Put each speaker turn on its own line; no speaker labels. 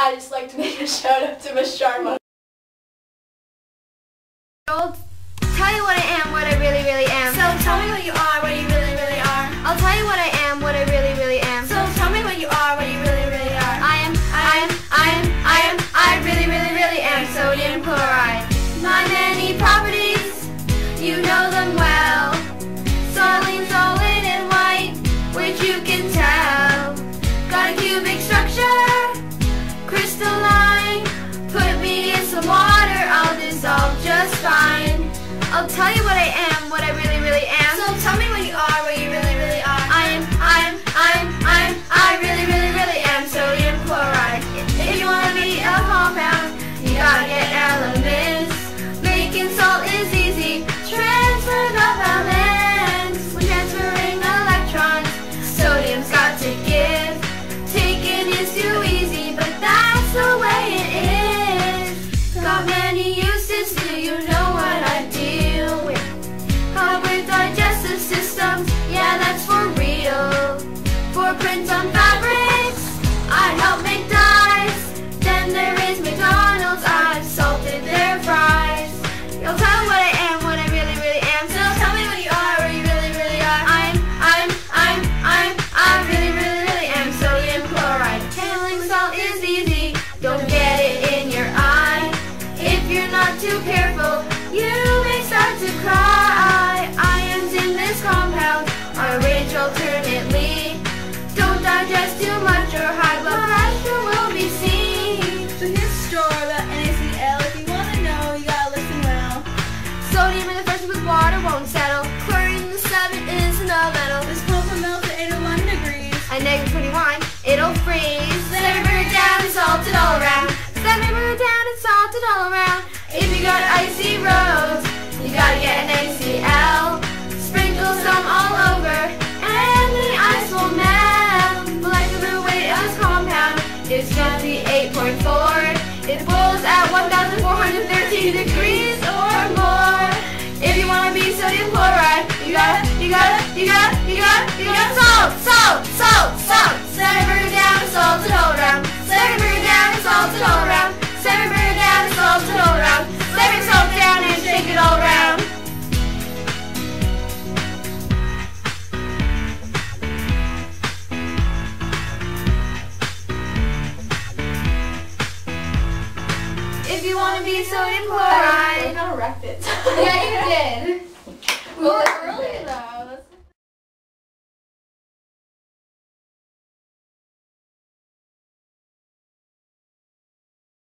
I just like to make a shout out to Miss Sharma.
I'll tell you what I am, what I really, really am.
So tell me what you are, what you really, really are.
I'll tell you what I am, what I really, really am.
So tell me what you are, what you really, really are.
I am, I am, I am, I am, I really, really, really am sodium chloride.
My many properties, you know them well. Solid, solid and white, which you can tell. Got a cubic structure, got icy roads, you gotta get an ACL. Sprinkle some all over, and the ice will melt. Molecular weight of compound is 58.4. It boils at 1,413 degrees or more. If you wanna be sodium chloride, you gotta, you gotta, you gotta, you gotta, you gotta salt, salt, salt, salt. You wanna be sodium chloride.
I kind of wrecked it.